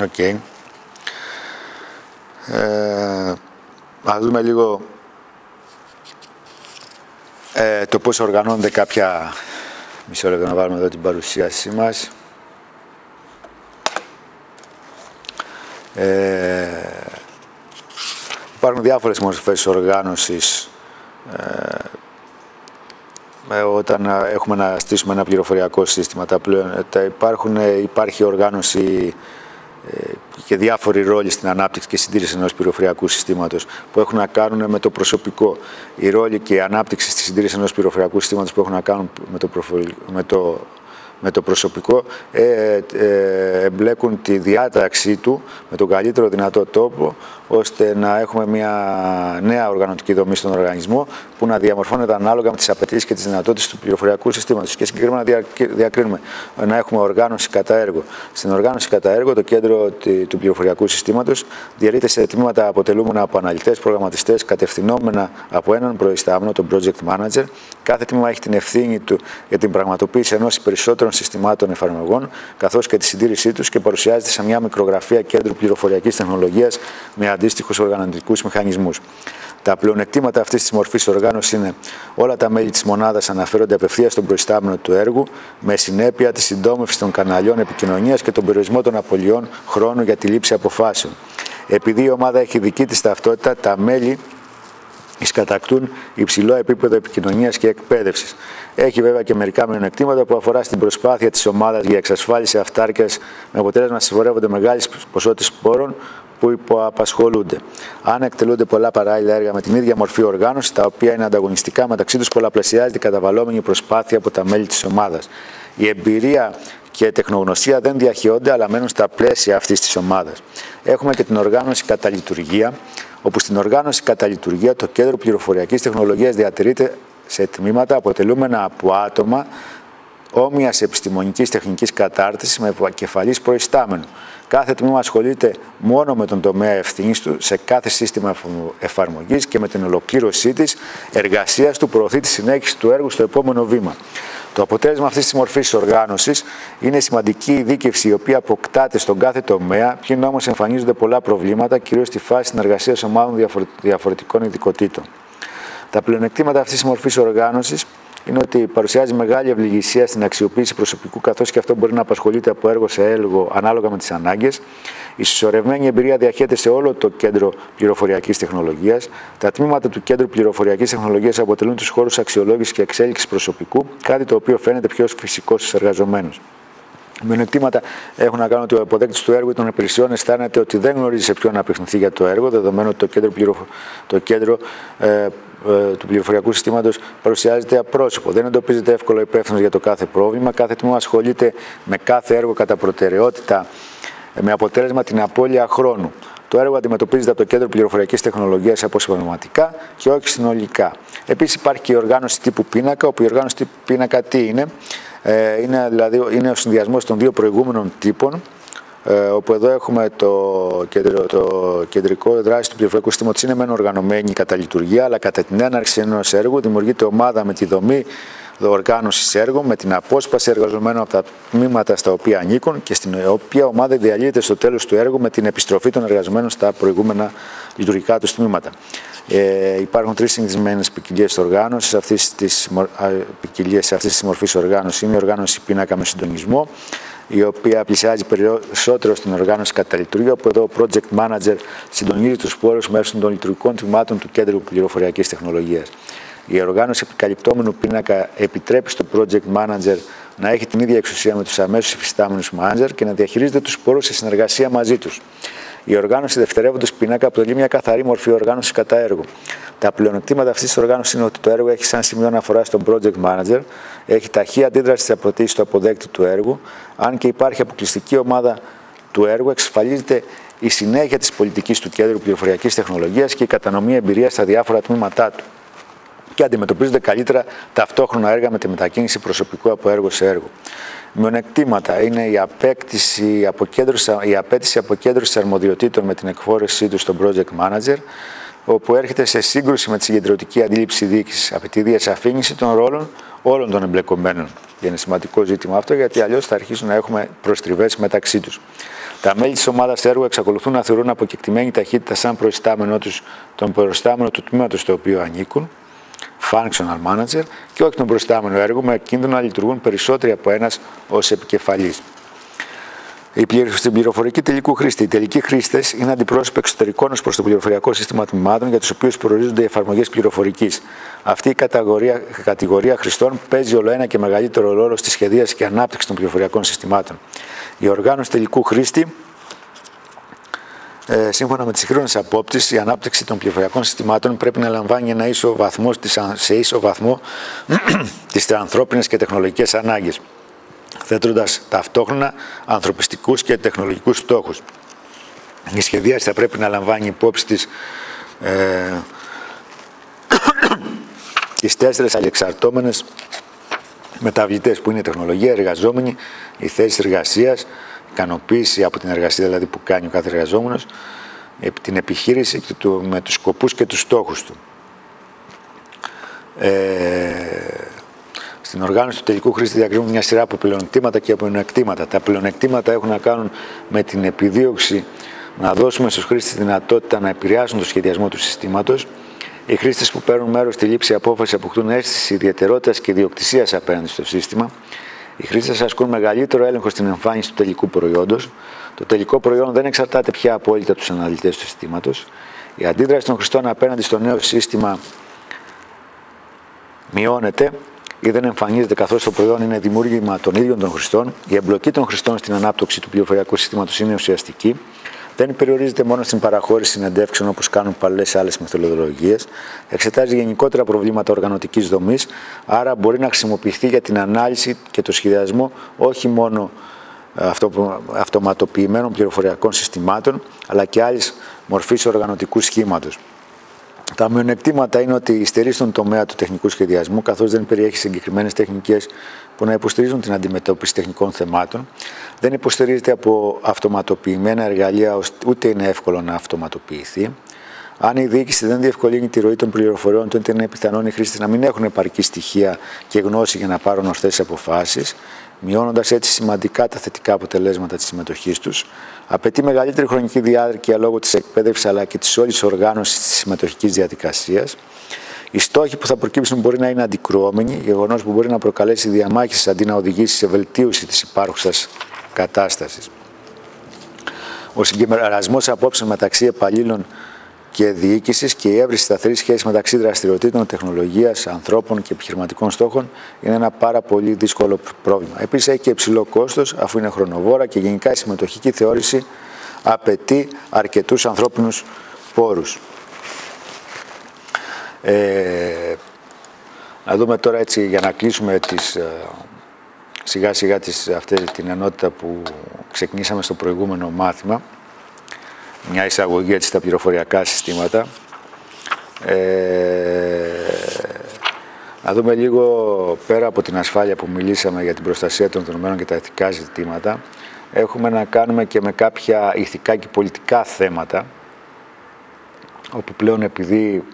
Οκ. Okay. Ε, ας δούμε λίγο ε, το πώς οργανώνονται κάποια... Μισό λεπτό να βάλουμε εδώ την παρουσίασή μας. Ε, υπάρχουν διάφορες μορφές οργάνωσης ε, όταν έχουμε να στήσουμε ένα πληροφοριακό σύστημα. Τα πλέον, τα υπάρχουν, υπάρχει οργάνωση και διάφοροι ρόλοι στην ανάπτυξη και συντήρηση ενός πληροφοριακού συστήματος που έχουν να κάνουν με το προσωπικό. Οι ρόλοι και η ανάπτυξη στη συντήρηση ενός πληροφοριακού συστήματος που έχουν να κάνουν με το, με το με το προσωπικό ε, ε, εμπλέκουν τη διάταξή του με τον καλύτερο δυνατό τόπο ώστε να έχουμε μια νέα οργανωτική δομή στον οργανισμό που να διαμορφώνεται ανάλογα με τις απαιτήσεις και τις δυνατότητες του πληροφοριακού συστήματος. Και συγκεκριμένα διακρίνουμε να έχουμε οργάνωση κατά έργο. Στην οργάνωση κατά έργο, το κέντρο του πληροφοριακού συστήματος διαιρείται σε τμήματα αποτελούμενα από αναλυτές, προγραμματιστές, κατευθυνόμενα από έναν προϊστάμενο, τον project manager. Κάθε τμήμα έχει την ευθύνη του για την πραγματοποίηση ενός περισσότερων συστημάτων εφαρμογών, καθώς και τη συντήρησή τους και παρουσιάζεται σε μια μικρογραφία κέντρου πληροφοριακής τεχνολογίας με αντίστοιχους οργανωτικούς μηχανισμούς. Τα πλεονεκτήματα αυτής της μορφής οργάνωσης είναι όλα τα μέλη της μονάδας αναφέρονται απευθείας στον προϊστάμενο του έργου, με συνέπεια τη συντόμευση των καναλιών επικοινωνίας και τον περιορισμό των απολειών χρόνου για τη λήψη αποφάσεων. Επειδή η ομάδα έχει δική της ταυτότητα, τα μέλη εισκατακτούν υψηλό επίπεδο επικοινωνίας και εκπαίδευσης. Έχει βέβαια και μερικά μειονεκτήματα που αφορά στην προσπάθεια της ομάδας για εξασφάλιση αυτάρκειας με αποτέλεσμα να συσσωρεύονται μεγάλες ποσότητες πόρων που υποαπασχολούνται. Αν εκτελούνται πολλά παράλληλα έργα με την ίδια μορφή οργάνωση, τα οποία είναι ανταγωνιστικά μεταξύ τους, πολλαπλασιάζεται η καταβαλλόμενη προσπάθεια από τα μέλη της ομάδας. Η εμπειρία και η τεχνογνωσία δεν διαχειόνται, αλλά μένουν στα πλαίσια αυτής της ομάδας. Έχουμε και την οργάνωση κατά λειτουργία, όπου στην οργάνωση κατά λειτουργία το κέντρο πληροφοριακής τεχνολογίας διατηρείται σε τμήματα αποτελούμενα από άτομα όμοιας επιστημονικής τεχνικής κατάρτισης με κεφαλή προϊστάμενου. Κάθε τμήμα ασχολείται μόνο με τον τομέα ευθύνης του σε κάθε σύστημα εφαρμογής και με την ολοκλήρωσή της εργασίας του προωθεί τη συνέχιση του έργου στο επόμενο βήμα. Το αποτέλεσμα αυτής της μορφής οργάνωσης είναι σημαντική ειδίκευση η οποία αποκτάται στον κάθε τομέα, πλην όμω εμφανίζονται πολλά προβλήματα, κυρίως στη φάση συνεργασίας ομάδων διαφορετικών ειδικοτήτων. Τα πλεονεκτήματα αυτής της μορφής οργάνωσης είναι ότι παρουσιάζει μεγάλη ευληγησία στην αξιοποίηση προσωπικού, καθώς και αυτό μπορεί να απασχολείται από έργο σε έργο ανάλογα με τις ανάγκες. Η συσσωρευμένη εμπειρία διαχέεται σε όλο το κέντρο πληροφοριακής τεχνολογίας. Τα τμήματα του κέντρου πληροφοριακής τεχνολογίας αποτελούν τους χώρους αξιολόγησης και εξέλιξης προσωπικού, κάτι το οποίο φαίνεται πιο φυσικό στους εργαζομένους. Μειονεκτήματα έχουν να κάνουν ότι ο αποδέκτη του έργου ή των υπηρεσιών αισθάνεται ότι δεν γνωρίζει σε ποιον να απευθυνθεί για το έργο, δεδομένου ότι το κέντρο, πληροφο... το κέντρο ε, ε, του πληροφοριακού συστήματος παρουσιάζεται απρόσωπο. Δεν εντοπίζεται εύκολο υπεύθυνος για το κάθε πρόβλημα. Κάθε τμήμα ασχολείται με κάθε έργο κατά προτεραιότητα με αποτέλεσμα την απώλεια χρόνου. Το έργο αντιμετωπίζεται από το Κέντρο Πληροφοριακής Τεχνολογίας αποσυμβηματικά και όχι συνολικά. Επίσης υπάρχει και η οργάνωση τύπου πίνακα, όπου η οργάνωση τύπου πίνακα τι είναι; Ε, είναι, δηλαδή, είναι ο συνδυασμός των δύο προηγούμενων τύπων, ε, όπου εδώ έχουμε το, κεντρο, το κεντρικό δράση του πληροφορικού συστήματος είναι μεν οργανωμένη κατά λειτουργία, αλλά κατά την έναρξη ενός έργου δημιουργείται ομάδα με τη δομή οργάνωσης έργου, με την απόσπαση εργαζομένων από τα τμήματα στα οποία ανήκουν και στην οποία ομάδα διαλύεται στο τέλος του έργου με την επιστροφή των εργαζομένων στα προηγούμενα λειτουργικά τους τμήματα. Ε, υπάρχουν τρεις συνηθισμένες ποικιλίες οργάνωσης αυτής της μορφής οργάνωση. Είναι η οργάνωση πίνακα με συντονισμό, η οποία πλησιάζει περισσότερο στην οργάνωση κατά λειτουργία, όπου εδώ ο project manager συντονίζει τους πόρους μέσω των λειτουργικών τμήματων του Κέντρου Πληροφοριακής Τεχνολογίας. Η οργάνωση επικαλυπτόμενου πίνακα επιτρέπει στο project manager να έχει την ίδια εξουσία με τους αμέσως υφιστάμενους manager και να διαχειρίζεται τους πόρους σε συνεργασία μαζί τους. Η οργάνωση δευτερεύοντος πίνακα αποτελεί μια καθαρή μορφή οργάνωσης κατά έργο. Τα πλεονεκτήματα αυτής της οργάνωσης είναι ότι το έργο έχει σαν σημείο αναφοράς στον project manager, έχει ταχύ αντίδραση στι απαιτήσει του αποδέκτη του έργου, αν και υπάρχει αποκλειστική ομάδα του έργου, εξασφαλίζεται η συνέχεια της πολιτικής του Κέντρου Πληροφοριακής Τεχνολογίας και η κατανομή εμπειρίας στα διάφορα τμήματά του και αντιμετωπίζονται καλύτερα ταυτόχρονα έργα με τη μετακίνηση προσωπικού από έργο σε έργο. Μειονεκτήματα είναι η, απέκτηση, η απέτηση αποκέντρωσης αρμοδιοτήτων με την εκφόρεσή τους στον project manager, όπου έρχεται σε σύγκρουση με τη συγκεντρωτική αντίληψη διοίκησης. Απαιτεί διασαφήνιση των ρόλων όλων των εμπλεκομένων. Και είναι σημαντικό ζήτημα αυτό, γιατί αλλιώς θα αρχίσουν να έχουμε προστριβές μεταξύ τους. Τα μέλη της ομάδας έργου εξακολουθούν να θεωρούν αποκεκτημένη ταχύτητα σαν προϊστάμενο τους τον προϊστάμενο του τμήματος στο οποίο ανήκουν, functional manager, και όχι τον προϊστάμενο έργο, με κίνδυνο να λειτουργούν περισσότεροι από ένας ως επικεφαλής. Στην πληροφορική τελικού χρήστη. Οι τελικοί χρήστες είναι αντιπρόσωποι εξωτερικών ως προς το πληροφοριακό σύστημα τμήματων για τους οποίους προορίζονται οι εφαρμογές πληροφορικής. Αυτή η κατηγορία, κατηγορία χρηστών παίζει όλο ένα και μεγαλύτερο ρόλο στη σχεδίαση και ανάπτυξη των πληροφοριακών συστημάτων. Η οργάνωση τελικού χρήστη ε, σύμφωνα με τις σύγχρονε απόψεις, η ανάπτυξη των πληροφοριακών συστημάτων πρέπει να λαμβάνει ένα ίσο βαθμό, σε ίσο βαθμό τις ανθρώπινες και τεχνολογικές ανάγκες θέτοντας ταυτόχρονα ανθρωπιστικούς και τεχνολογικούς στόχους. Η σχεδίαση θα πρέπει να λαμβάνει υπόψη της ε, τις τέσσερις αλεξαρτώμενες μεταβλητές που είναι η τεχνολογία, εργαζόμενη, η θέση εργασίας, ικανοποίηση από την εργασία δηλαδή που κάνει ο κάθε εργαζόμενος, την επιχείρηση και του, με τους σκοπούς και τους στόχους του. Ε, στην οργάνωση του τελικού χρήστη διακρίνουν μια σειρά από πλεονεκτήματα και από πλεονεκτήματα. Τα πλεονεκτήματα έχουν να κάνουν με την επιδίωξη να δώσουμε στους χρήστες τη δυνατότητα να επηρεάσουν το σχεδιασμό του συστήματος. Οι χρήστες που παίρνουν μέρος στη λήψη απόφασης αποκτούν αίσθηση ιδιαιτερότητας και ιδιοκτησίας απέναντι στο σύστημα. Οι χρήστες ασκούν μεγαλύτερο έλεγχο στην εμφάνιση του τελικού προϊόντος. Το τελικό προϊόν δεν εξαρτάται πια απόλυτα από τους αναλυτές του συστήματος. Η αντίδραση των χρηστών απέναντι στο νέο σύστημα μειώνεται ή δεν εμφανίζεται καθώς το προϊόν είναι δημιούργημα των ίδιων των χρηστών, η εμπλοκή των χρηστών στην ανάπτυξη του πληροφοριακού συστήματος είναι ουσιαστική. Δεν περιορίζεται μόνο στην παραχώρηση συνεντεύξεων όπως κάνουν παλαιέ άλλες μεθοδολογίες. Εξετάζει γενικότερα προβλήματα οργανωτικής δομής, άρα μπορεί να χρησιμοποιηθεί για την ανάλυση και το σχεδιασμό όχι μόνο ε, αυτοματοποιημένων πληροφοριακών συστημάτων, αλλά και άλλης μορφής οργανωτικού σχήματος. Τα μειονεκτήματα είναι ότι στερεί στον τομέα του τεχνικού σχεδιασμού, καθώς δεν περιέχει συγκεκριμένες τεχνικές που να υποστηρίζουν την αντιμετώπιση τεχνικών θεμάτων. Δεν υποστηρίζεται από αυτοματοποιημένα εργαλεία, ούτε είναι εύκολο να αυτοματοποιηθεί. Αν η διοίκηση δεν διευκολύνει τη ροή των πληροφοριών, τότε είναι πιθανόν οι χρήστε να μην έχουν επαρκή στοιχεία και γνώση για να πάρουν ορθές αποφάσεις, μειώνοντας έτσι σημαντικά τα θετικά αποτελέσματα της συμμετοχής τους. Απαιτεί μεγαλύτερη χρονική διάρκεια λόγω της εκπαίδευσης αλλά και της όλης οργάνωσης της συμμετοχικής διαδικασίας. Οι στόχοι που θα προκύψουν μπορεί να είναι αντικρουόμενοι, γεγονός που μπορεί να προκαλέσει διαμάχες αντί να οδηγήσει σε βελτίωση της υπάρχουσας κατάστασης. Ο συγκεκριμένο απόψεων μεταξύ επαλλήλων και διοίκησης και η έβριση σταθερή σχέση μεταξύ δραστηριοτήτων, τεχνολογίας, ανθρώπων και επιχειρηματικών στόχων είναι ένα πάρα πολύ δύσκολο πρόβλημα. Επίσης έχει και υψηλό κόστος, αφού είναι χρονοβόρα και γενικά η συμμετοχική θεώρηση απαιτεί αρκετούς ανθρώπινους πόρους. Ε, να δούμε τώρα έτσι για να κλείσουμε τις, ε, σιγά σιγά τις, αυτή την ενότητα που ξεκινήσαμε στο προηγούμενο μάθημα μια εισαγωγή έτσι στα πληροφοριακά συστήματα. Ε, να δούμε λίγο πέρα από την ασφάλεια που μιλήσαμε για την προστασία των δεδομένων και τα ηθικά ζητήματα, έχουμε να κάνουμε και με κάποια ηθικά και πολιτικά θέματα, όπου πλέον επειδή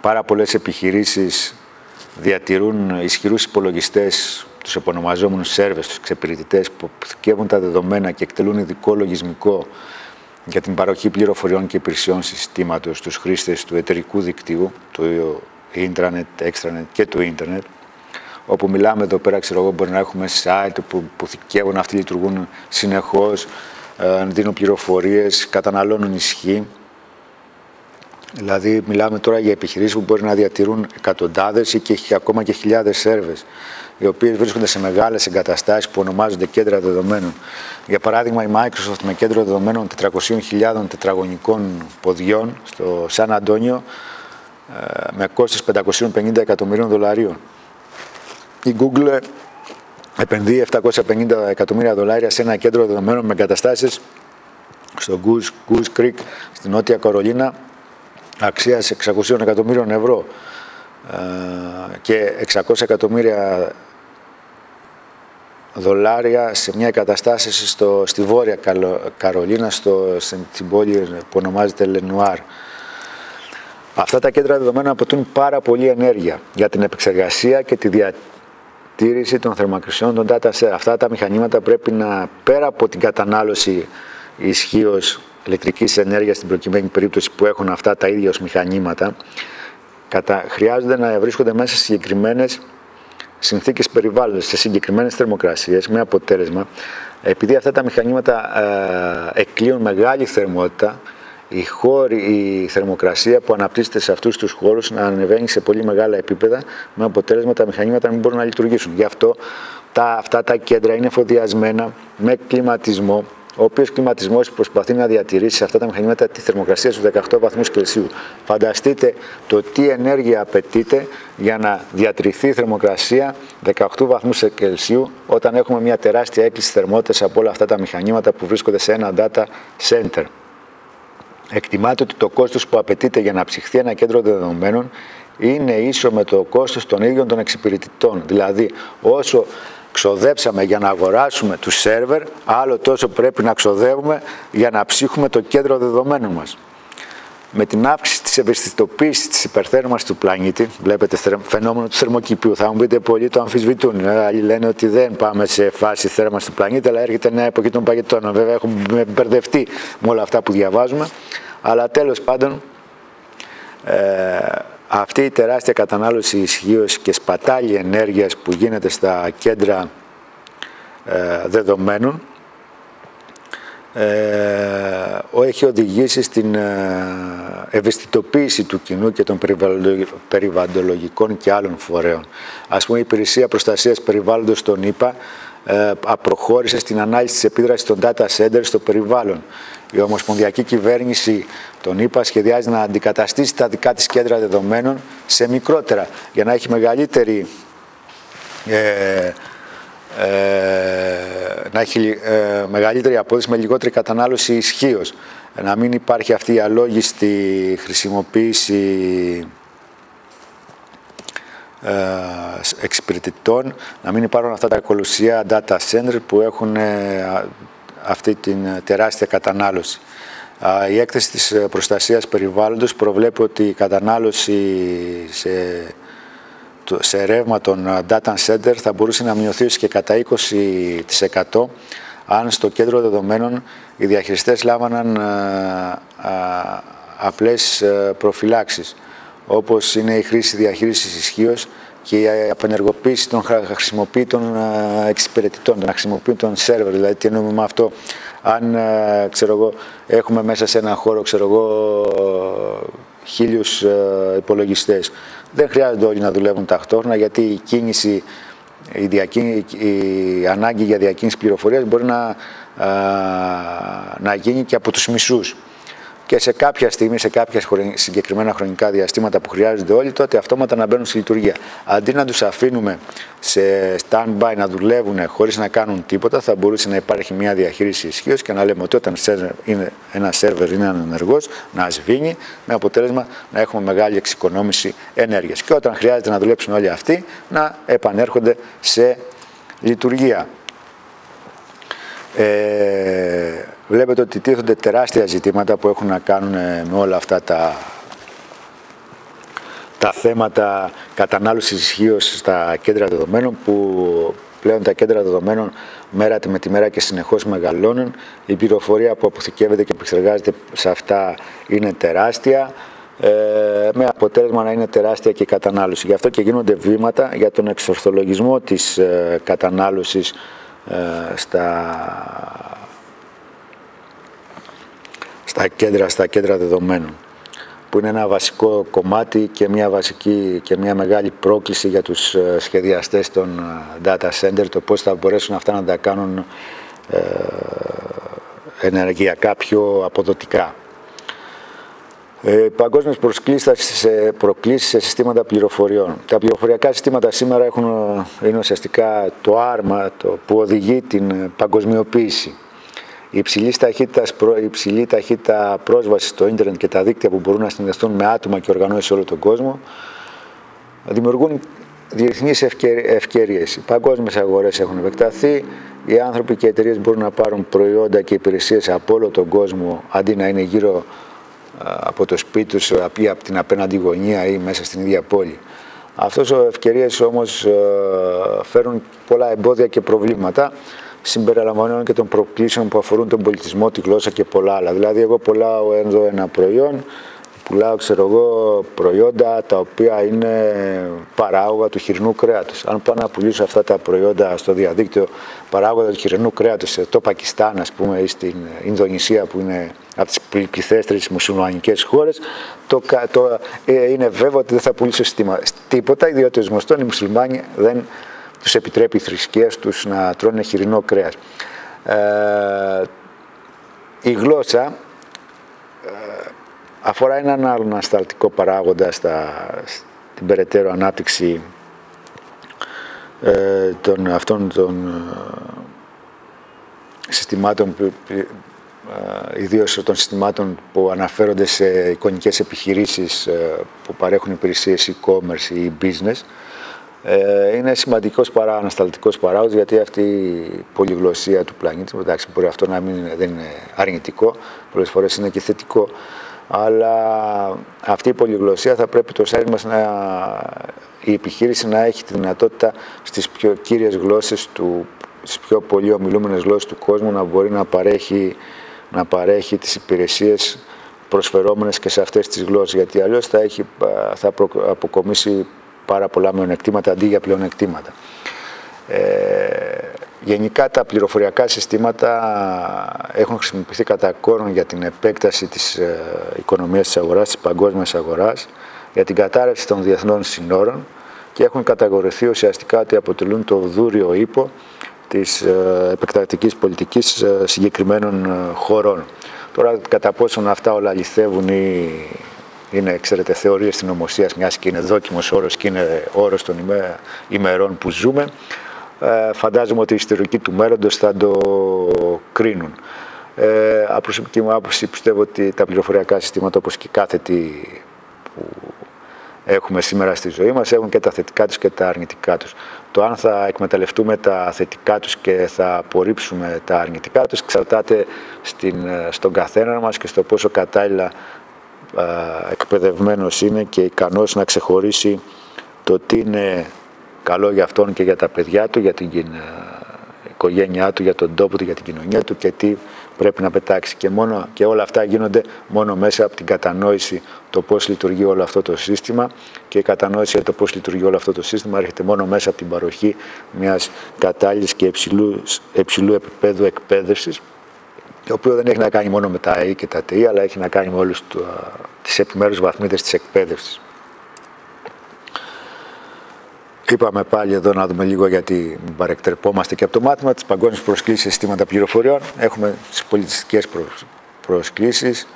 πάρα πολλές επιχειρήσεις διατηρούν ισχυρούς υπολογιστές, τους επωνομαζόμενους σερβες, τους εξυπηρετητές που θυκεύουν τα δεδομένα και εκτελούν ειδικό λογισμικό για την παροχή πληροφοριών και υπηρεσιών συστήματος στους χρήστες του εταιρικού δικτύου, του intranet, extranet και του ίντερνετ, όπου μιλάμε εδώ πέρα, ξέρω εγώ, μπορεί να έχουμε site που, που θυκεύουν, αυτοί λειτουργούν συνεχώς, ε, δίνουν πληροφορίες, καταναλώνουν ισχύ. Δηλαδή, μιλάμε τώρα για επιχειρήσεις που μπορεί να διατηρούν εκατοντάδες ή και ακόμα και χιλιάδες σερβες οι οποίες βρίσκονται σε μεγάλες εγκαταστάσεις που ονομάζονται κέντρα δεδομένων. Για παράδειγμα, η Microsoft με κέντρο δεδομένων 400.000 τετραγωνικών ποδιών στο Σαν Αντώνιο ε, με κόστος 550 εκατομμυρίων δολαρίων. Η Google επενδύει 750 εκατομμύρια δολάρια σε ένα κέντρο δεδομένων με εγκαταστάσεις στο Goose, Goose Creek στη Νότια Καρολίνα αξίας 600 εκατομμύριων ευρώ ε, και 600 εκατομμύρια δολάρια σε μια εγκαταστάση στο, στη Βόρεια Καρολίνα, στο, στην πόλη που ονομάζεται Λενουάρ. Αυτά τα κέντρα δεδομένων αποτούν πάρα πολύ ενέργεια για την επεξεργασία και τη διατήρηση των θερμοκρησιών των data set. Αυτά τα μηχανήματα πρέπει να, πέρα από την κατανάλωση ισχύως ηλεκτρικής ενέργειας στην προκειμένη περίπτωση που έχουν αυτά τα ίδια ως μηχανήματα κατα... χρειάζονται να βρίσκονται μέσα σε συγκεκριμένες συνθήκες περιβάλλοντος, σε συγκεκριμένες θερμοκρασίες με αποτέλεσμα επειδή αυτά τα μηχανήματα ε, εκκλείουν μεγάλη θερμότητα η, χώρη, η θερμοκρασία που αναπτύσσεται σε αυτούς τους χώρους να ανεβαίνει σε πολύ μεγάλα επίπεδα με αποτέλεσμα τα μηχανήματα να μην μπορούν να λειτουργήσουν. Γι' αυτό τα, αυτά τα κέντρα είναι φοδιασμένα με κλιματισμό, ο οποίος κλιματισμός προσπαθεί να διατηρήσει σε αυτά τα μηχανήματα τη θερμοκρασία στους 18 βαθμούς Κελσίου. Φανταστείτε το τι ενέργεια απαιτείται για να διατηρηθεί η θερμοκρασία 18 βαθμούς Κελσίου όταν έχουμε μια τεράστια έκκληση θερμότητας από όλα αυτά τα μηχανήματα που βρίσκονται σε ένα data center. Εκτιμάται ότι το κόστος που απαιτείται για να ψυχθεί ένα κέντρο δεδομένων είναι ίσο με το κόστος των ίδιων των εξυπηρετητών. Δηλαδή, όσο ξοδέψαμε για να αγοράσουμε τους σερβερ, άλλο τόσο πρέπει να ξοδεύουμε για να ψύχουμε το κέντρο δεδομένων μας. Με την αύξηση της ευαισθητοποίησης της υπερθέρμανσης του πλανήτη, βλέπετε φαινόμενο του θερμοκηπίου, θα μου πείτε πολλοί το αμφισβητούν. Ε, άλλοι λένε ότι δεν πάμε σε φάση θέρμανσης του πλανήτη, αλλά έρχεται νέα εποχή των παγετών. Βέβαια έχουμε μπερδευτεί με όλα αυτά που διαβάζουμε, αλλά τέλος πάντων ε, αυτή η τεράστια κατανάλωση ισχύως και σπατάλη ενέργειας που γίνεται στα κέντρα ε, δεδομένων ε, έχει οδηγήσει στην ε, ευαισθητοποίηση του κοινού και των περιβαλλοντολογικών και άλλων φορέων. Ας πούμε η Υπηρεσία Προστασίας Περιβάλλοντος των ΗΠΑ ε, προχώρησε στην ανάλυση της επίδρασης των data centers στο περιβάλλον. Η Ομοσπονδιακή Κυβέρνηση τον ΗΠΑ σχεδιάζει να αντικαταστήσει τα δικά της κέντρα δεδομένων σε μικρότερα για να έχει μεγαλύτερη ε, ε, να έχει ε, μεγαλύτερη απόδοση με λιγότερη κατανάλωση ισχύως. Να μην υπάρχει αυτή η αλόγιστη χρησιμοποίηση ε, εξυπηρετητών, να μην υπάρχουν αυτά τα κολοσσιά data center που έχουν ε, αυτή την τεράστια κατανάλωση. Η έκθεση της προστασίας περιβάλλοντος προβλέπει ότι η κατανάλωση σε, σε ρεύμα των data center θα μπορούσε να μειωθεί και κατά 20% αν στο κέντρο δεδομένων οι διαχειριστές λάμβαναν απλές προφυλάξεις όπως είναι η χρήση διαχείρισης ισχύως και η απενεργοποίηση των χρησιμοποιητών εξυπηρετητών, των χρησιμοποιητών σερβερ. Δηλαδή, τι εννοούμε με αυτό, αν ξέρω εγώ, έχουμε μέσα σε ένα χώρο ξέρω εγώ, χίλιους υπολογιστές, δεν χρειάζονται όλοι να δουλεύουν ταυτόχρονα γιατί η κίνηση, η, η ανάγκη για διακίνηση πληροφορίας μπορεί να, να γίνει και από τους μισούς και σε κάποια στιγμή, σε κάποια συγκεκριμένα χρονικά διαστήματα που χρειάζονται όλοι, τότε αυτόματα να μπαίνουν στη λειτουργία. Αντί να τους αφήνουμε σε stand-by να δουλεύουν χωρίς να κάνουν τίποτα, θα μπορούσε να υπάρχει μια διαχείριση ισχύως και να λέμε ότι όταν είναι ένα σερβερ είναι ανενεργός, να σβήνει, με αποτέλεσμα να έχουμε μεγάλη εξοικονόμηση ενέργειας. Και όταν χρειάζεται να δουλέψουν όλοι αυτοί, να επανέρχονται σε λειτουργία. Ε, βλέπετε ότι τίθονται τεράστια ζητήματα που έχουν να κάνουν ε, με όλα αυτά τα, τα θέματα κατανάλωσης ισχύω στα κέντρα δεδομένων που πλέον τα κέντρα δεδομένων μέρα με τη μέρα και συνεχώς μεγαλώνουν. Η πληροφορία που αποθηκεύεται και επεξεργάζεται σε αυτά είναι τεράστια ε, με αποτέλεσμα να είναι τεράστια και η κατανάλωση. Γι' αυτό και γίνονται βήματα για τον εξορθολογισμό της ε, κατανάλωσης ε, στα, στα, κέντρα, στα κέντρα δεδομένων που είναι ένα βασικό κομμάτι και μια, βασική, και μια μεγάλη πρόκληση για τους ε, σχεδιαστές των ε, data center το πώς θα μπορέσουν αυτά να τα κάνουν ε, ενεργειακά πιο αποδοτικά. Ε, παγκόσμιες προκλήσεις σε συστήματα πληροφοριών. Τα πληροφοριακά συστήματα σήμερα έχουν, είναι ουσιαστικά το άρμα το, που οδηγεί την παγκοσμιοποίηση. Η υψηλής ταχύτητας, η υψηλή ταχύτητα πρόσβασης στο ίντερνετ και τα δίκτυα που μπορούν να συνδεθούν με άτομα και οργανώσεις σε όλο τον κόσμο δημιουργούν διεθνείς ευκαιρίες. Οι παγκόσμιες αγορές έχουν επεκταθεί, οι άνθρωποι και οι εταιρείες μπορούν να πάρουν προϊόντα και υπηρεσίες από όλο τον κόσμο αντί να είναι γύρω από το σπίτι τους ή από την απέναντι γωνία ή μέσα στην ίδια πόλη. Αυτές οι ευκαιρίες όμως φέρουν πολλά εμπόδια και προβλήματα συμπεριλαμβανομένων και των προκλήσεων που αφορούν τον πολιτισμό, τη γλώσσα και πολλά άλλα. Δηλαδή, εγώ πουλάω εδώ ένα προϊόν, πουλάω ξέρω εγώ, προϊόντα τα οποία είναι παράγωγα του χοιρινού κρέατος. Αν πάω να πουλήσω αυτά τα προϊόντα στο διαδίκτυο παράγωγα του χοιρινού κρέατος σε το Πακιστάν ας πούμε, ή στην Ινδονησία που είναι από τις πληθέστερες μουσουλμανικές χώρες, το, το, ε, είναι βέβαιο ότι δεν θα πουλήσω τίποτα, διότι ως γνωστόν οι μουσουλμάνοι δεν τους επιτρέπει η θρησκεία τους να τρώνε χοιρινό κρέας. Ε, η γλώσσα ε, αφορά έναν άλλο ανασταλτικό παράγοντα στα, στην περαιτέρω ανάπτυξη ε, των, αυτών των ε, συστημάτων, ε, ιδίως των συστημάτων που αναφέρονται σε εικονικές επιχειρήσεις ε, που παρέχουν υπηρεσίες e-commerce ή business, ε, είναι σημαντικός παρά, ανασταλτικός παράγοντας γιατί αυτή η πολυγλωσία του πλανήτη, εντάξει μπορεί αυτό να μην είναι, δεν είναι αρνητικό, πολλές φορές είναι και θετικό, αλλά αυτή η πολυγλωσία θα πρέπει το site μας να, η επιχείρηση να έχει τη δυνατότητα στις πιο κύριες γλώσσες του, στις πιο πολύ ομιλούμενες γλώσσες του κόσμου να μπορεί να παρέχει, να παρέχει τις υπηρεσίες προσφερόμενες και σε αυτές τις γλώσσες, γιατί αλλιώς θα, έχει, θα αποκομίσει πάρα πολλά μειονεκτήματα αντί για πλεονεκτήματα. Ε, γενικά τα πληροφοριακά συστήματα έχουν χρησιμοποιηθεί κατά κόρον για την επέκταση της ε, οικονομίας της αγοράς, της παγκόσμιας αγοράς, για την κατάρρευση των διεθνών συνόρων και έχουν καταγορηθεί ουσιαστικά ότι αποτελούν το δούριο ύπο της ε, επεκτατικής πολιτικής ε, συγκεκριμένων ε, χωρών. Τώρα κατά πόσον αυτά όλα αληθεύουν ή είναι, ξέρετε, θεωρία συνωμοσίας, μιας και είναι δόκιμος όρος και είναι όρος των ημερών που ζούμε. Ε, φαντάζομαι ότι οι ιστορικοί του μέλλοντος θα το κρίνουν. Ε, από προσωπική μου άποψη πιστεύω ότι τα πληροφοριακά συστήματα όπως και κάθε τι που έχουμε σήμερα στη ζωή μας έχουν και τα θετικά τους και τα αρνητικά τους. Το αν θα εκμεταλλευτούμε τα θετικά τους και θα απορρίψουμε τα αρνητικά τους εξαρτάται στην, στον καθένα μας και στο πόσο κατάλληλα εκπαιδευμένος είναι και ικανός να ξεχωρίσει το τι είναι καλό για αυτόν και για τα παιδιά του, για την οικογένειά του, για τον τόπο του, για την κοινωνία του και τι πρέπει να πετάξει. Και, μόνο, και όλα αυτά γίνονται μόνο μέσα από την κατανόηση το πώς λειτουργεί όλο αυτό το σύστημα και η κατανόηση για το πώς λειτουργεί όλο αυτό το σύστημα έρχεται μόνο μέσα από την παροχή μιας κατάλληλης και υψηλού, υψηλού επίπεδου εκπαίδευσης το οποίο δεν έχει να κάνει μόνο με τα ΑΕ και τα ΤΕΙ, αλλά έχει να κάνει με όλες τις επιμέρους βαθμίδες της εκπαίδευσης. Είπαμε πάλι εδώ να δούμε λίγο γιατί παρεκτρεπόμαστε και από το μάθημα της παγκόσμιας προσκλήσεις σε συστήματα πληροφοριών. Έχουμε τις πολιτιστικές προσκλήσεις,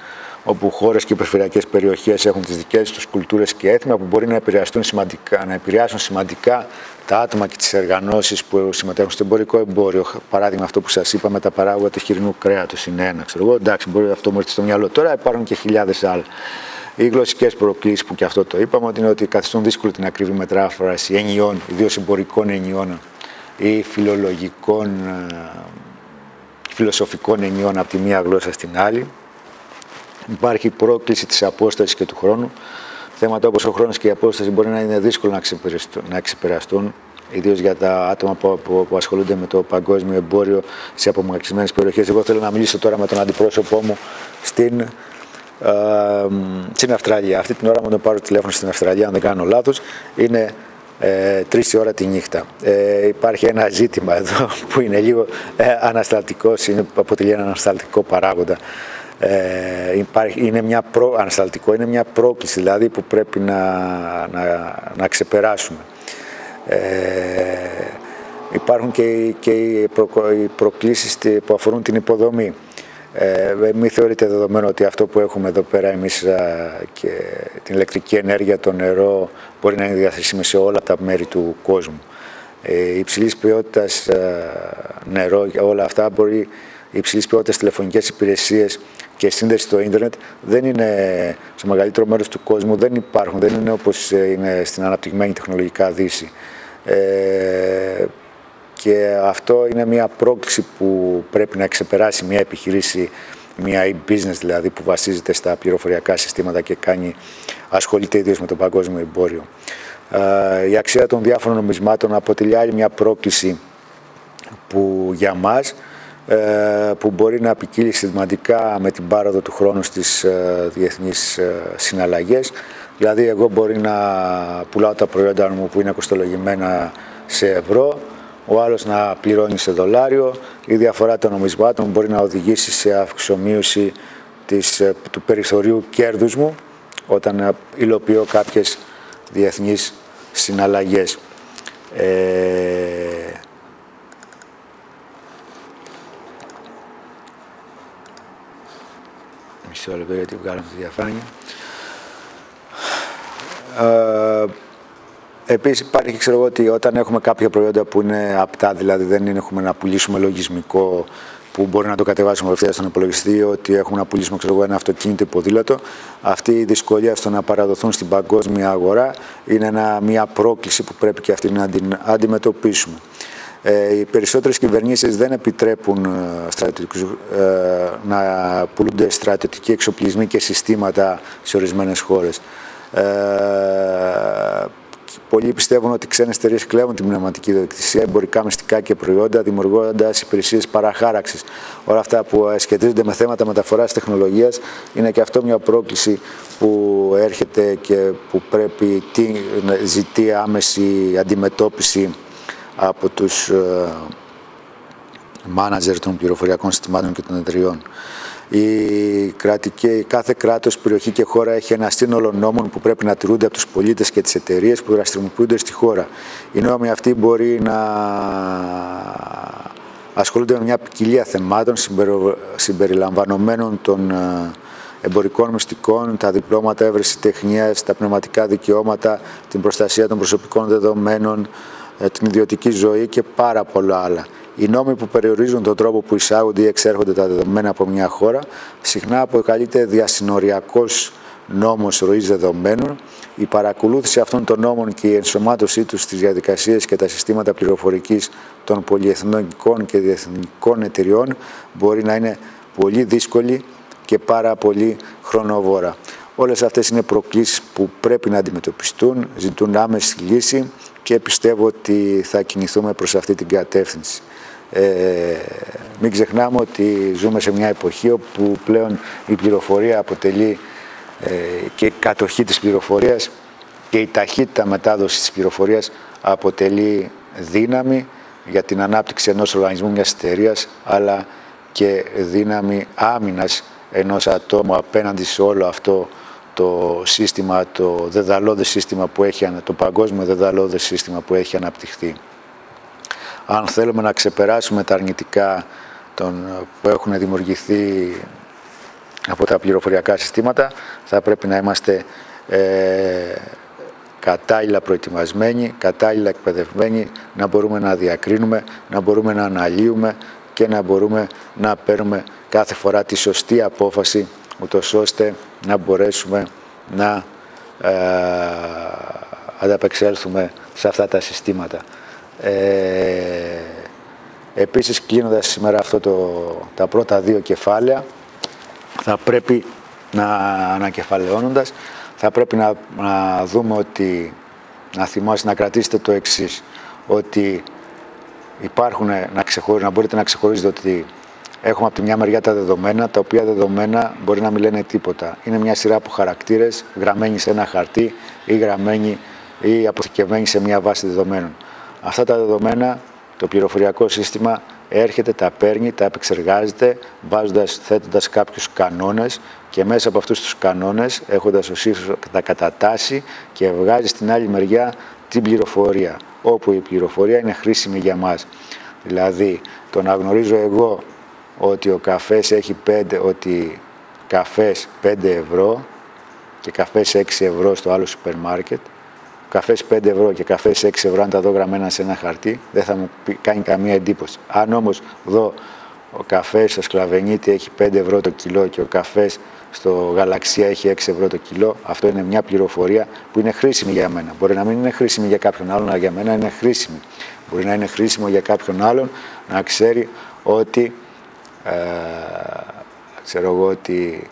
όπου χώρες και περιφερειακές περιοχές έχουν τις δικές τους κουλτούρες και έθιμα που μπορεί να επηρεάσουν σημαντικά, να επηρεάσουν σημαντικά τα άτομα και τις εργανώσεις που συμμετέχουν στο εμπορικό εμπόριο. Παράδειγμα αυτό που σας είπα με τα παράγωγα του χοιρινού κρέατος είναι ένα. Ξέρω εγώ. Εντάξει, μπορεί αυτό μου έρθει στο μυαλό. Τώρα υπάρχουν και χιλιάδες άλλα. Οι γλωσσικές προκλήσεις που και αυτό το είπαμε, ότι είναι ότι καθιστούν δύσκολη την ακριβή μετράφραση ενιών, ιδίως εμπορικών ενιών ή φιλολογικών, ε, φιλοσοφικών ενιών από τη μία γλώσσα στην άλλη. Υπάρχει η πρόκληση της απόστασης και του χρόνου. Θέματα όπως ο χρόνος και η απόσταση μπορεί να είναι δύσκολο να ξεπεραστούν, να ξεπεραστούν ιδίως για τα άτομα που, που, που, ασχολούνται με το παγκόσμιο εμπόριο σε απομακρυσμένες περιοχές. Εγώ θέλω να μιλήσω τώρα με τον αντιπρόσωπό μου στην, ε, στην Αυστραλία. Αυτή την ώρα μου τον πάρω τηλέφωνο στην Αυστραλία, αν δεν κάνω λάθος. Είναι ε, τρεις ώρα τη νύχτα. Ε, υπάρχει ένα ζήτημα εδώ που είναι λίγο ε, ανασταλτικός, είναι, αποτελεί ένα ανασταλτικό παράγοντα ε, υπάρχει, είναι μια προ, ανασταλτικό, είναι μια πρόκληση δηλαδή που πρέπει να, να, να ξεπεράσουμε. Ε, υπάρχουν και, και οι, προ, οι προκλήσεις που αφορούν την υποδομή. Ε, μην θεωρείτε δεδομένο ότι αυτό που έχουμε εδώ πέρα εμείς και την ηλεκτρική ενέργεια, το νερό μπορεί να είναι διαθέσιμο σε όλα τα μέρη του κόσμου. Ε, υψηλής ποιότητας νερό, όλα αυτά μπορεί υψηλής ποιότητας τηλεφωνικές υπηρεσίες και σύνδεση στο ίντερνετ δεν είναι στο μεγαλύτερο μέρος του κόσμου, δεν υπάρχουν, δεν είναι όπως είναι στην αναπτυγμένη τεχνολογικά δύση. Ε, και αυτό είναι μια πρόκληση που πρέπει να ξεπεράσει μια επιχειρήση, μια e-business δηλαδή που βασίζεται στα πληροφοριακά συστήματα και κάνει, ασχολείται ιδίως με το παγκόσμιο εμπόριο. Ε, η αξία των διάφορων νομισμάτων αποτελεί άλλη μια πρόκληση που για μας ε, που μπορεί να ποικίλει σημαντικά με την πάροδο του χρόνου στις ε, διεθνείς ε, συναλλαγές. Δηλαδή εγώ μπορεί να πουλάω τα προϊόντα μου που είναι κοστολογημένα σε ευρώ, ο άλλος να πληρώνει σε δολάριο, η διαφορά των νομισμάτων μπορεί να οδηγήσει σε αυξομοίωση της, του περιθωρίου κέρδους μου όταν υλοποιώ κάποιες διεθνείς συναλλαγές. Ε, μισό λεπτό γιατί βγάλαμε τη διαφάνεια. Ε, Επίσης υπάρχει ξέρω εγώ, ότι όταν έχουμε κάποια προϊόντα που είναι απτά, δηλαδή δεν είναι, έχουμε να πουλήσουμε λογισμικό που μπορεί να το κατεβάσουμε απευθείας στον υπολογιστή, ότι έχουμε να πουλήσουμε ξέρω εγώ, ένα αυτοκίνητο ποδήλατο. Αυτή η δυσκολία στο να παραδοθούν στην παγκόσμια αγορά είναι ένα, μια πρόκληση που πρέπει και αυτή να αντιμετωπίσουμε. Ε, οι περισσότερες κυβερνήσεις δεν επιτρέπουν ε, ε, να πουλούνται στρατιωτικοί εξοπλισμοί και συστήματα σε ορισμένες χώρες. Ε, πολλοί πιστεύουν ότι ξένες εταιρείες κλέβουν την πνευματική διοκτησία, εμπορικά μυστικά και προϊόντα, δημιουργώντας υπηρεσίες παραχάραξης. Όλα αυτά που σχετίζονται με θέματα μεταφοράς τεχνολογίας είναι και αυτό μια πρόκληση που έρχεται και που πρέπει να ζητεί άμεση αντιμετώπιση από τους ε, μάνατζερ των πληροφοριακών συστημάτων και των εταιριών. Η κρατική, κάθε κράτος, περιοχή και χώρα έχει ένα σύνολο νόμων που πρέπει να τηρούνται από τους πολίτες και τις εταιρείες που δραστηριοποιούνται στη χώρα. Οι νόμοι αυτοί μπορεί να ασχολούνται με μια ποικιλία θεμάτων συμπεριλαμβανομένων των ε, εμπορικών μυστικών, τα διπλώματα έβρεση τεχνίας, τα πνευματικά δικαιώματα, την προστασία των προσωπικών δεδομένων, ε, την ιδιωτική ζωή και πάρα πολλά άλλα. Οι νόμοι που περιορίζουν τον τρόπο που εισάγονται ή εξέρχονται τα δεδομένα από μια χώρα συχνά αποκαλείται διασυνοριακός νόμος ροής δεδομένων. Η παρακολούθηση αυτών των νόμων και η ενσωμάτωσή τους στις διαδικασίες και τα συστήματα πληροφορικής των πολυεθνικών και διεθνικών εταιριών μπορεί να είναι πολύ δύσκολη και πάρα πολύ χρονοβόρα. Όλες αυτές είναι προκλήσεις που πρέπει να αντιμετωπιστούν, ζητούν άμεση λύση και πιστεύω ότι θα κινηθούμε προς αυτή την κατεύθυνση. Ε, μην ξεχνάμε ότι ζούμε σε μια εποχή όπου πλέον η πληροφορία αποτελεί ε, και η κατοχή της πληροφορίας και η ταχύτητα μετάδοσης της πληροφορίας αποτελεί δύναμη για την ανάπτυξη ενός οργανισμού μιας εταιρείας, αλλά και δύναμη άμυνας ενός ατόμου απέναντι σε όλο αυτό το σύστημα, το δεδαλώδες σύστημα που έχει, το παγκόσμιο δεδαλώδες σύστημα που έχει αναπτυχθεί. Αν θέλουμε να ξεπεράσουμε τα αρνητικά των, που έχουν δημιουργηθεί από τα πληροφοριακά συστήματα, θα πρέπει να είμαστε ε, κατάλληλα προετοιμασμένοι, κατάλληλα εκπαιδευμένοι, να μπορούμε να διακρίνουμε, να μπορούμε να αναλύουμε και να μπορούμε να παίρνουμε κάθε φορά τη σωστή απόφαση, ούτως ώστε να μπορέσουμε να ε, ανταπεξέλθουμε σε αυτά τα συστήματα. Ε, επίσης κλείνοντας σήμερα αυτό το, τα πρώτα δύο κεφάλαια θα πρέπει να ανακεφαλαιώνοντας θα πρέπει να, να δούμε ότι να θυμάστε να κρατήσετε το εξής ότι υπάρχουν να, να μπορείτε να ξεχωρίζετε ότι έχουμε από τη μια μεριά τα δεδομένα τα οποία δεδομένα μπορεί να μην λένε τίποτα είναι μια σειρά από χαρακτήρες γραμμένοι σε ένα χαρτί ή γραμμένοι ή αποθηκευμένοι σε μια βάση δεδομένων Αυτά τα δεδομένα το πληροφοριακό σύστημα έρχεται, τα παίρνει, τα επεξεργάζεται, βάζοντας, θέτοντας κάποιους κανόνες και μέσα από αυτούς τους κανόνες, έχοντας ο σύστημα τα κατατάσσει και βγάζει στην άλλη μεριά την πληροφορία, όπου η πληροφορία είναι χρήσιμη για μας. Δηλαδή, το να γνωρίζω εγώ ότι ο καφές έχει 5, ότι καφές 5 ευρώ και καφές 6 ευρώ στο άλλο σούπερ μάρκετ, καφές 5 ευρώ και καφές 6 ευρώ, αν τα δω γραμμένα σε ένα χαρτί, δεν θα μου κάνει καμία εντύπωση. Αν όμως δω ο καφές στο Σκλαβενίτη έχει 5 ευρώ το κιλό και ο καφές στο Γαλαξία έχει 6 ευρώ το κιλό, αυτό είναι μια πληροφορία που είναι χρήσιμη για μένα. Μπορεί να μην είναι χρήσιμη για κάποιον άλλον, αλλά για μένα είναι χρήσιμη. Μπορεί να είναι χρήσιμο για κάποιον άλλον να ξέρει ότι, ε, ξέρω εγώ ότι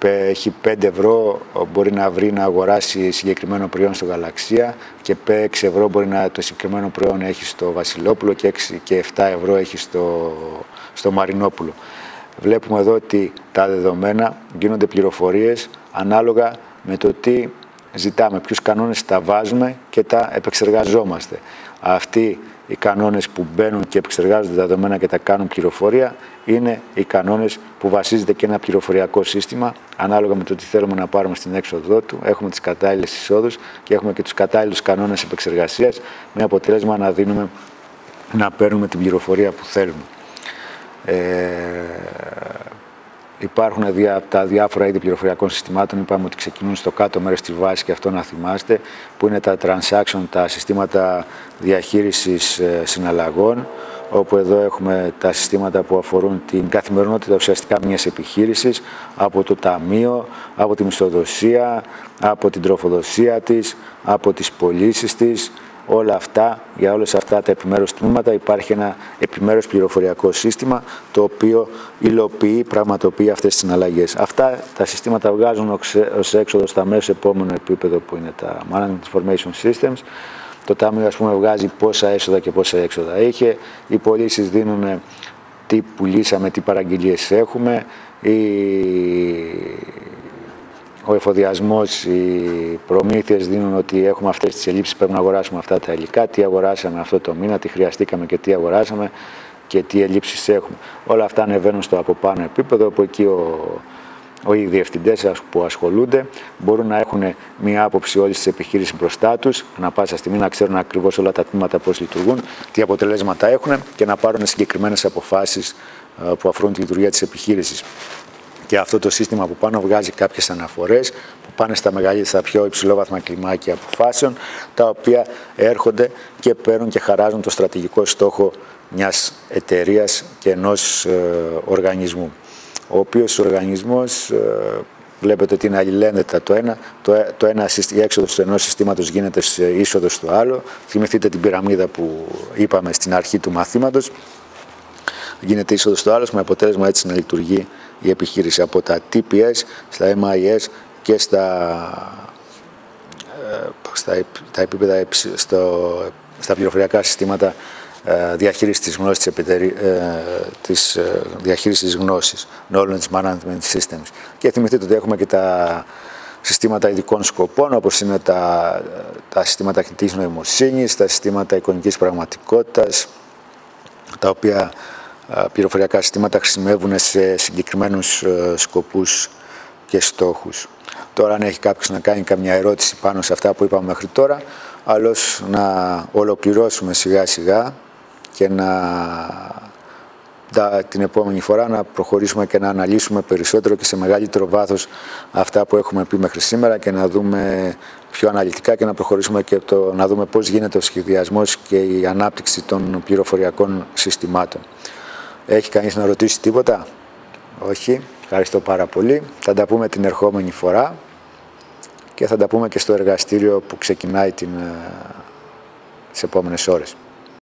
έχει 5 ευρώ μπορεί να βρει να αγοράσει συγκεκριμένο προϊόν στο Γαλαξία και 6 ευρώ μπορεί να το συγκεκριμένο προϊόν έχει στο Βασιλόπουλο και, 6, και 7 ευρώ έχει στο, στο Μαρινόπουλο. Βλέπουμε εδώ ότι τα δεδομένα γίνονται πληροφορίες ανάλογα με το τι ζητάμε, ποιους κανόνες τα βάζουμε και τα επεξεργαζόμαστε. Αυτοί οι κανόνες που μπαίνουν και επεξεργάζονται τα δεδομένα και τα κάνουν πληροφορία είναι οι κανόνες που βασίζεται και ένα πληροφοριακό σύστημα ανάλογα με το τι θέλουμε να πάρουμε στην έξοδό του. Έχουμε τις κατάλληλες εισόδους και έχουμε και τους κατάλληλους κανόνες επεξεργασίας με αποτέλεσμα να δίνουμε να παίρνουμε την πληροφορία που θέλουμε. Ε, Υπάρχουν δια, τα διάφορα είδη πληροφοριακών συστημάτων. Είπαμε ότι ξεκινούν στο κάτω μέρος της βάσης και αυτό να θυμάστε, που είναι τα transaction, τα συστήματα διαχείρισης ε, συναλλαγών, όπου εδώ έχουμε τα συστήματα που αφορούν την καθημερινότητα ουσιαστικά μιας επιχείρησης, από το ταμείο, από τη μισθοδοσία, από την τροφοδοσία της, από τις πωλήσεις της, όλα αυτά, για όλες αυτά τα επιμέρους τμήματα υπάρχει ένα επιμέρους πληροφοριακό σύστημα το οποίο υλοποιεί, πραγματοποιεί αυτές τις συναλλαγές. Αυτά τα συστήματα βγάζουν ως έξοδο στα μέσα επόμενο επίπεδο που είναι τα Management Information Systems. Το Τάμιο ας πούμε βγάζει πόσα έσοδα και πόσα έξοδα είχε. Οι πωλήσεις δίνουν τι πουλήσαμε, τι παραγγελίες έχουμε. Η ο εφοδιασμός, οι προμήθειες δίνουν ότι έχουμε αυτές τις ελλείψεις, πρέπει να αγοράσουμε αυτά τα υλικά, τι αγοράσαμε αυτό το μήνα, τι χρειαστήκαμε και τι αγοράσαμε και τι ελλείψεις έχουμε. Όλα αυτά ανεβαίνουν στο από πάνω επίπεδο, όπου εκεί ο, ο, οι διευθυντές που ασχολούνται μπορούν να έχουν μία άποψη όλης της επιχείρησης μπροστά τους, να πάσα στιγμή να ξέρουν ακριβώς όλα τα τμήματα πώς λειτουργούν, τι αποτελέσματα έχουν και να πάρουν συγκεκριμένες αποφάσεις ε, που αφορούν τη λειτουργία της επιχείρησης και αυτό το σύστημα που πάνω βγάζει κάποιες αναφορές που πάνε στα μεγαλύτερα, στα πιο υψηλόβαθμα κλιμάκια αποφάσεων, τα οποία έρχονται και παίρνουν και χαράζουν το στρατηγικό στόχο μιας εταιρείας και ενός ε, οργανισμού. Ο οποίος οργανισμός ε, βλέπετε ότι είναι αλληλένδετα το ένα, το, ε, το ένα η έξοδος του ενός συστήματος γίνεται σε είσοδος στο άλλο. Θυμηθείτε την πυραμίδα που είπαμε στην αρχή του μαθήματος. Γίνεται είσοδος στο άλλο με αποτέλεσμα έτσι να λειτουργεί η επιχείρηση από τα TPS στα MIS και στα, ε, στα, τα επίπεδα στο, στα πληροφοριακά συστήματα ε, διαχείρισης της γνώσης της, ε, της διαχείρισης της γνώσης, Knowledge Management Systems. Και θυμηθείτε ότι έχουμε και τα συστήματα ειδικών σκοπών, όπως είναι τα, τα συστήματα κινητής νοημοσύνης, τα συστήματα εικονικής πραγματικότητας, τα οποία πληροφοριακά συστήματα χρησιμεύουν σε συγκεκριμένους ε, σκοπούς και στόχους. Τώρα αν έχει κάποιος να κάνει καμιά ερώτηση πάνω σε αυτά που είπαμε μέχρι τώρα, άλλως να ολοκληρώσουμε σιγά σιγά και να την επόμενη φορά να προχωρήσουμε και να αναλύσουμε περισσότερο και σε μεγαλύτερο βάθος αυτά που έχουμε πει μέχρι σήμερα και να δούμε πιο αναλυτικά και να προχωρήσουμε και το, να δούμε πώς γίνεται ο σχεδιασμός και η ανάπτυξη των πληροφοριακών συστημάτων. Έχει κανείς να ρωτήσει τίποτα; Όχι. Ευχαριστώ πάρα πολύ. Θα τα πούμε την ερχόμενη φορά και θα τα πούμε και στο εργαστήριο που ξεκινάει την, ε, τις επόμενες ώρες.